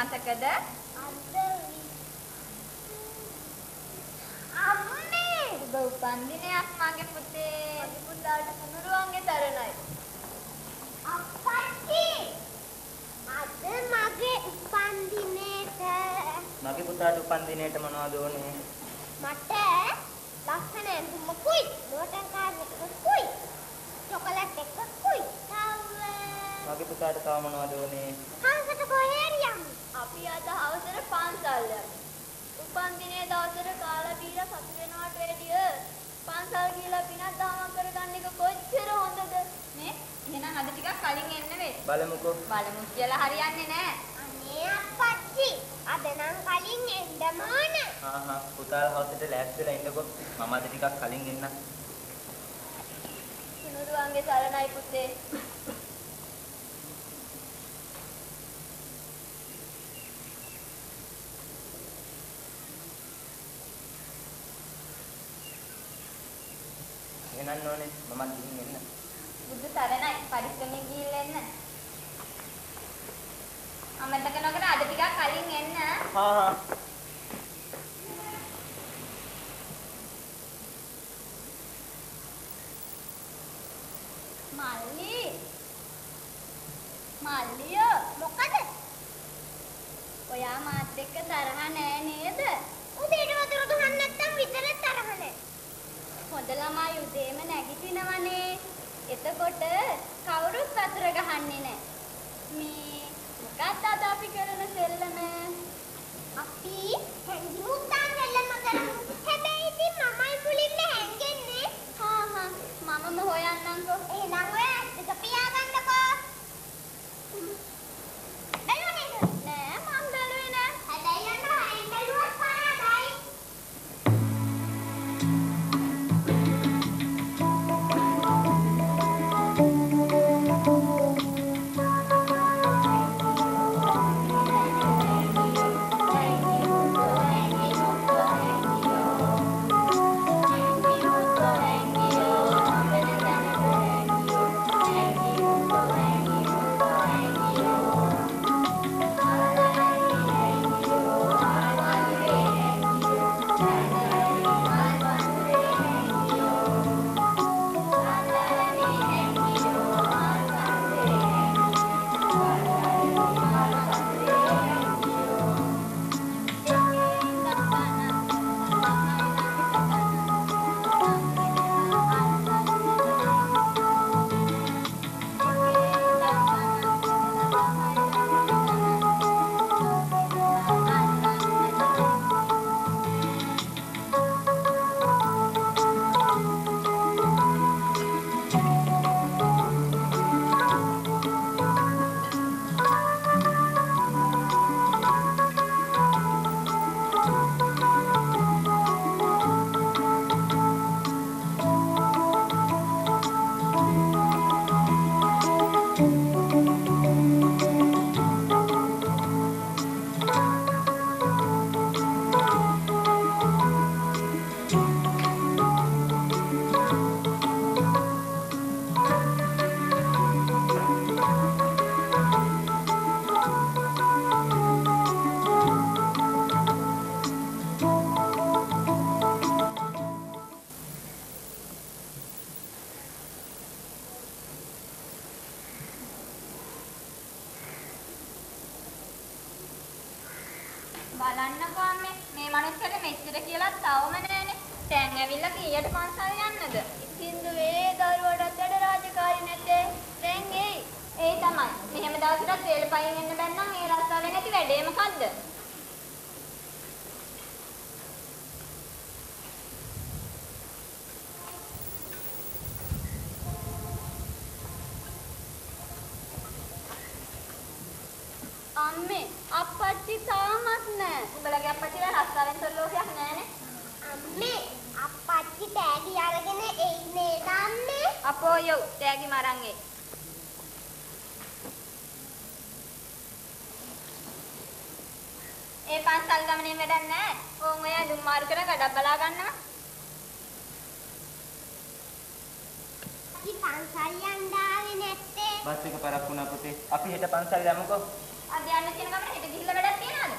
අද අම්මේ ඔබ උපන්දිනයක් මගේ පුතේ. මගේ පුතාට කුනුරුවන්ගේ තරණයි. අප්පච්චි අද මගේ උපන්දිනේට මගේ පුතාට උපන්දිනේට මොනවද ඕනේ? මට ලස්සන ඇඳුමකුයි නෝටන් කාඩ් එකකුයි චොකලට් එකකුයි මගේ පුතාට තව මොනවද ඕනේ? හංසට කොහේ යම් අපි අද හවසට පන්සල් යමු. උපන්දිනේ දවසට කාලා බීලා සතුට වෙනවට වැඩිය පන්සල් ගිහලා පිනක් දහමක් කරගන්න එක කොච්චර හොඳද? නේ? එහෙනම් අද ටිකක් කලින් එන්න වෙයි. බලමුකෝ. බලමු කියලා හරියන්නේ නැහැ. අනේ අප්පච්චි අද නම් කලින් එන්නම ඕන හා හා පුතාලා හවසට ලෑස්තිලා ඉන්නකෝ. මම අද ටිකක් කලින් එන්නම්. කුනුරුවන්ගේ සරණයි පුතේ. එනන්න ඕනේ. මමත් ගිහින් එන්න. බුදු සරණයි පරිස්සමෙන් ගිහිල්ලා එන්න. අමතක නොකර අද ටිකක් කලින් එන්න. හා හා. මල්ලි මල්ලිය මොකද ඔයා මාත් එක්ක තරහ නෑ නේද? හොඳ ළමයි උදේම නැගිටිනවනේ. එතකොට කවුරුත් වතුර ගහන්නේ නෑ. මේ මොකක්ද අද අපි කරන සෙල්ලම? අපි හැංගි මුත්තාන් දෙල්ලම කරමු හැබැයි ඉතින් මමයි මුලින්ම හැංගෙන්නේ හා හා මමම හොයන්නම්කෝ. එහෙනම් ඔය ඇස් දෙක බලන්නකෝ අම්මේ මේ මනුස්සයාට මෙච්චර කියලා තවම නෑනේ. දැන් ඇවිල්ලා කීයට පන්සල් යන්නද? සින්දුවේ දරුවටත් වැඩ රාජකාරි නැත්තේ දැන් එයි. ඒ තමයි. මෙහෙම දවසකට වේල පයින් එන්න බැන්නම් ඒ රස්සාවේ නැති වැඩේ මොකද්ද? අරන් එයි. ඒ පන්සල් ගමනේ වැඩක් නැහැ. ඕන් ඔය දුම් මාරු කර ගඩක් බලා ගන්නවා. අපි පන්සල් යන්න ආවේ නැත්තේ. බස් එක පරක් වුණා පුතේ. අපි හෙට පන්සල් යමුකෝ. අද යන්න තියෙන ගමන හෙට ගිහිල්ලා වැඩක් තියනවද?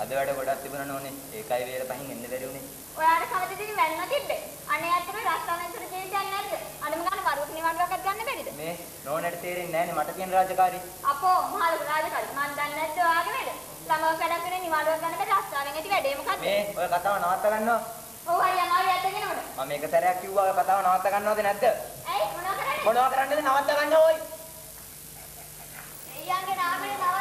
අද වැඩ ගොඩක් තිබුණා නෝනේ. ඒකයි වේර පහින් එන්න බැරි වුණේ. ඔයාලට කවදද වැල්ම තිබ්බේ? අනේ අතර රස්සාවෙන්තර ජීවිතයක් නැද්ද? අඩම ගන්න කරුත් නිවන්ඩුවක්වත් ගන්න බැරිද? මේ නෝනට තේරෙන්නේ නැහැ නේ මට කියන රාජකාරී. අපෝ මහලු රාජකාරී මන් දන්නේ නැද්ද ඔයාගේ වැඩ? ළමව වැඩක් කරේ නිවන්ඩුවක් ගන්න බැරි රස්සාවෙන් ඇති වැඩේ මොකක්ද? මේ ඔය කතාව නවත්ත ගන්නවා. ඔව් හරි අමාරු යත්තගෙන මොන? මම මේක සැරයක් කිව්වා ඔය කතාව නවත්ත ගන්නවද නැද්ද? ඇයි මොනවා කරන්නේ? මොනවා කරන්නද නවත්ත ගන්න ඕයි. එයාගේ නාමය නවත්ත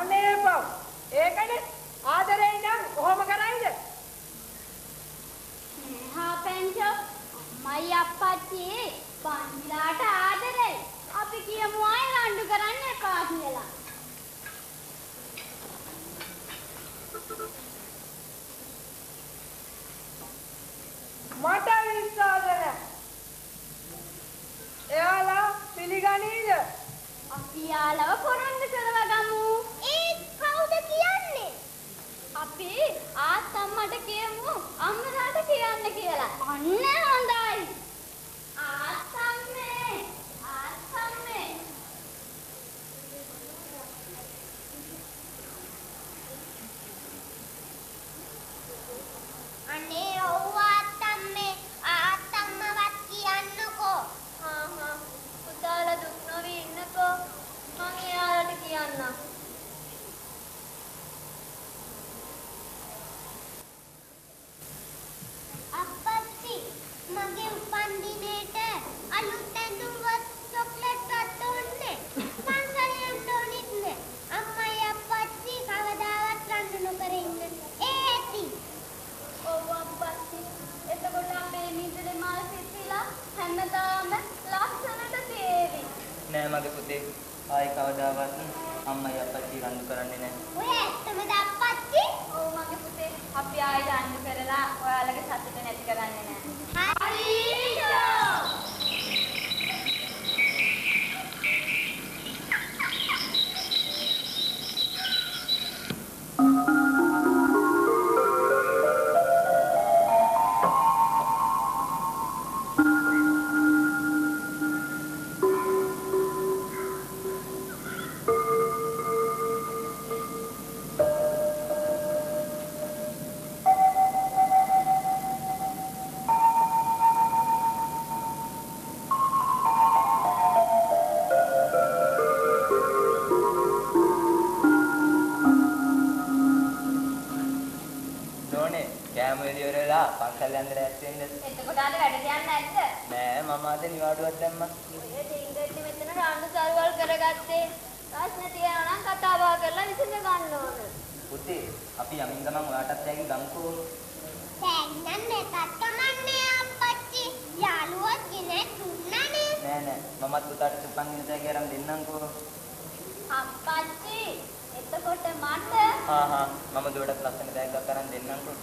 අනේ පව්. ඒකනේ ආදරේ නම් කොහොම කරයිද? ස්නේහා පෙන්ජෝ අම්මයි අප්පච්චි පන්දිලාට ආදරේ. අපි කියමු ආයි රණ්ඩු කරන්න එපා කියලා. මට විශ්වාස නැහැ. එයාලා පිළිගනීද? අපි යාලව පොරොන්දු කරවගමු. අපි ආත් අම්මට කියමු අම්මලාට කියන්න කියලා. අන්න හොඳයි. අද නිවාඩුවක් දැම්මා. ඔය ඩිංගට්ටි මෙතන රණ්ඩු සරුවල් කරගත්තේ. ප්‍රශ්න තියෙනවා නම් කතා බහ කරලා විසඳ ගන්න ඕන. පුතේ අපි යමින් ගමන් ඔයාටත් ඇගි ගම්කෝ. තෑග්නම් නැතත් කමන්නේ අප්පච්චි. යාළුවොත් ගෙන දුන්නනේ. නෑ නෑ මමත් පුතාට සුපන් ඉනසයි කරන් දෙන්නම්කෝ. අප්පච්චි එතකොට මට හා හා මම දුවටත් ලස්සන බෑග් එකක් අරන් දෙන්නම්කෝ.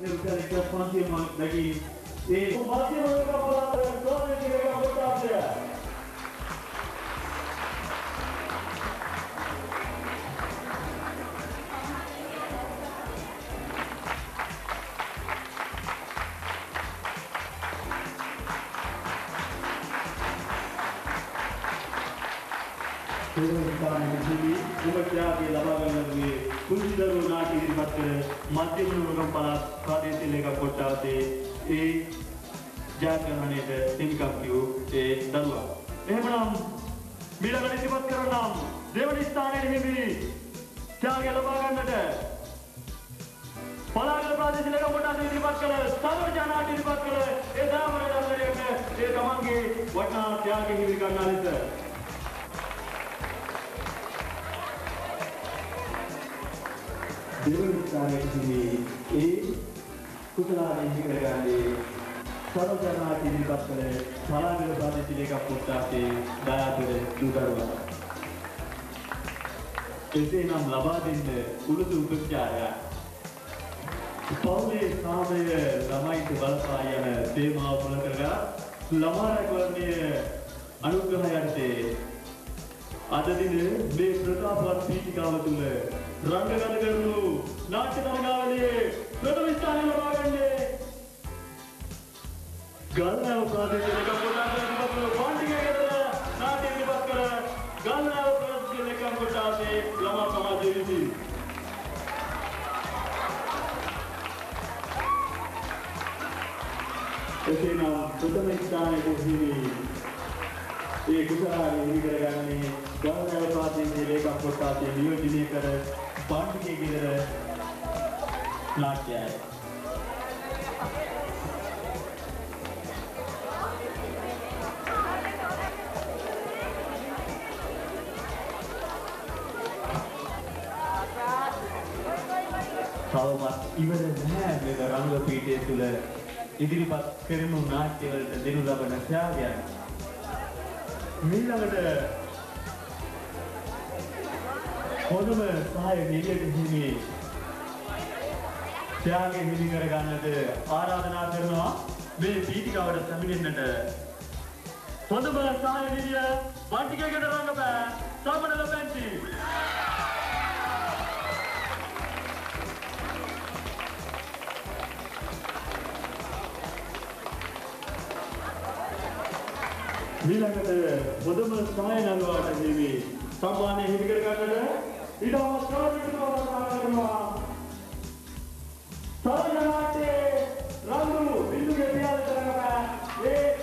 Nevkari Kapanti Magdagin. Kumati Magdagin. දෙවනි ස්ථානයේ හිමි ත්‍යාගය ලබා ගන්නට. පලාගල ප්‍රාදේශීය ලේකම් කොට්ටාසේ ඉදිරිපත් කළ සර්වජන නාට්‍ය ඉදිරිපත් කළ ඒ දාමර දල්වරයට ඒ තමන්ගේ වටිනා ත්‍යාගය හිමි ගන්නා ලෙස. දෙවනි ස්ථානයේදී ඒ කුසලාදී ඉදිකරගන්නේ සරෝජනාට ඉදිරිපත් කළ පලාගල ප්‍රාදේශීය ලේකම් කොට්ටාසේ දයාපෙර දුදරුවා. එසේනම් ලබා දෙන්න උරුදු උපචාරයක්. පවුලේ සාමය ළමයින්ට බලපා යන තේමාව මුල කරලා ළමා රැකවරණය අනුග්‍රහය යටතේ අද දින මේ ප්‍රතාපවත් පීඨිකාව තුල රංගගත කරනු නාට්‍ය තරගාවලියේ ප්‍රථම ස්ථානය ලබා ගන්නේ ගල්නාව ප්‍රාදේශීය ලේකම් කොටාසේ ඉදිරිපත් කළ පාණ්ඩිගේ ගෙදර නාට්‍ය ඉදිරිපත් කළ ගල්නාව ප්‍රාදේශීය ලේකම් කොටාසේ ළමා සමාජය විසින් එසේනම් ප්‍රථම ස්ථානයේ හිමි ඒ කුසලාරි හිමි කරගන්නේ ගෞරව පාතින්ගේ ලේකම් කොටාසේ නියෝජනය කර පාටිකේ ගෙදර නාට්‍යයයි තවමත් ඉවර නැහැ මෙම රංග පීඨය තුළ ඉදිරිපත් කරනු නාට්‍යවලට දෙනු ලබන ත්‍යාගයන්. මීළඟට හොඳම සහාය නිලියට හිමි ත්‍යාගය හිමි කරගන්නට ආරාධනා කරනවා මේ පීඨිකාවට පැමිණෙන්නට. හොඳම සහාය නිලිය වන්ටිකේකට රංගපෑ සමනල පැන්ටි. ඊළඟට හොඳම සහාය නළුවාට හිමි සම්මානය හිමි කර ගන්නට ඊටම ස්වාමීන් වහන්සේ කරනවා සරණාටේ රංගු බින්දුගේ පියාල කරනවා ඒ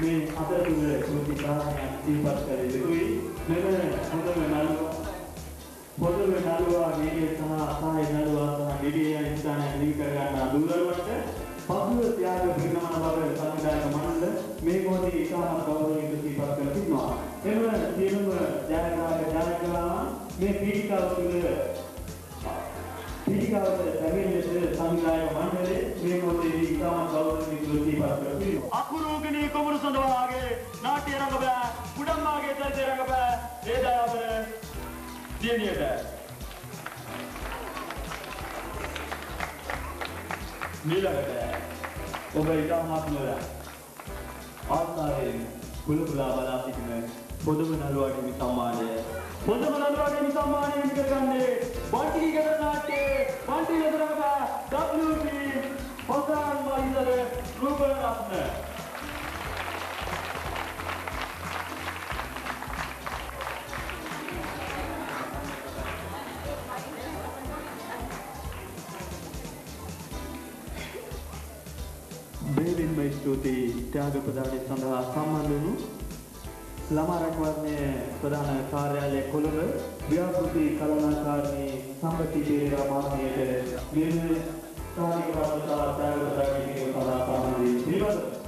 මේ අතරතුර කුරුති කාරණයක් දීපත් කළ යුතුයි. මෙම හොඳම නළුවා පොදුම නළුවා වීර්ය සහ අසහාය නළුවා සහ නිවිය ස්ථානය දී කර ගන්නා දුරවට පසුව ත්‍යාග පිරිනමන බව සංවිධායක මණ්ඩල මේ මොහොතේ ඉතාම ගෞරවයෙන් දීපත් කර තිබෙනවා. එම සියලුම ජයග්‍රාහක ජයග්‍රාහකයන් මේ පීඩිකාව තුළ පීඩිකාවට පැමිණෙන සංවිධායක මණ්ඩලයේ මේ මොහොතේ ඉතාම ගෞරවයෙන් දීපත් කර තිබෙනවා. අකුරුගනී කුමරු සඳවාගේ නාට්‍ය රංගපෑ කුඩම්මාගේ චරිතය රංගපෑ ඒ දයාවර දියණියට. මීළඟට ඔබ ඉතාමත්ම ආස්ථාවෙන් කුලපුලා බලා සිටින පොදුම නළුවාට හිමි සම්මානය. පොදුම නළුවාට හිමි සම්මානය හිමි කරගන්නේ බන්ටි ගෙදර නාට්‍යයේ බන්ටි ගෙදර රංගපෑ WP පොසාන් මහින්දර රූපන රත්න බේරින්ම ස්තුතියි ත්‍යාග ප්‍රදානය සඳහා සම්බන්ධ වුණු ළමා රැකවරණය ප්‍රධාන කාර්යාලය කොළඹ ව්‍යාපෘති කළමනාකාරී සම්පති පෙරේරා මහත්මියට මෙම සාහිත්‍ය රත්නතා ත්‍යාග ප්‍රදානය කිරීම සඳහා සම්බන්ධ වී පිළිබඳව